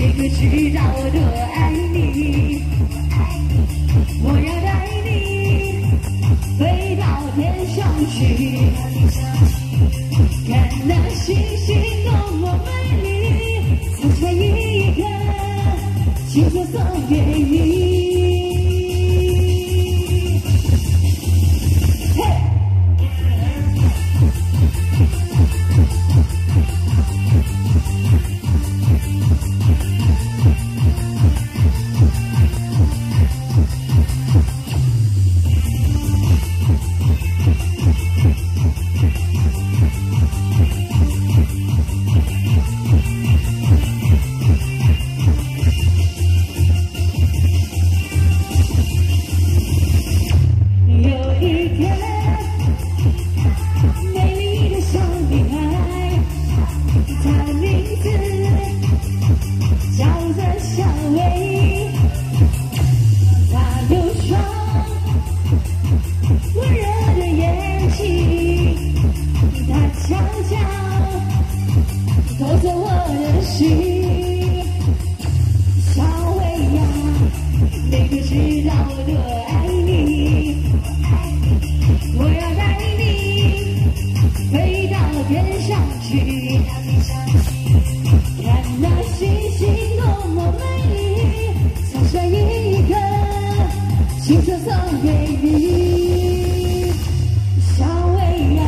你可知道我多爱你？我要带你飞到天上去，看那星星多么美丽，放下一颗，就送给你想念你情歌送给你，小薇啊，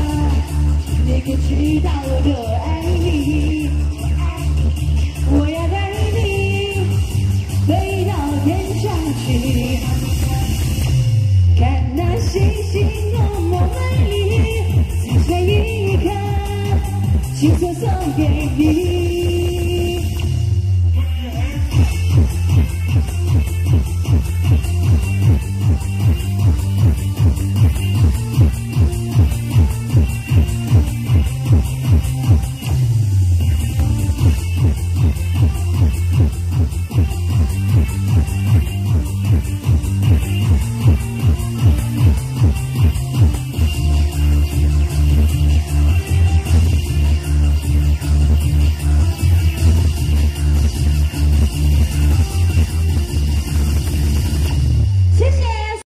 你可知道我的爱你，我要带你飞到天上去，看那星星多么美丽，每一颗情歌送给你。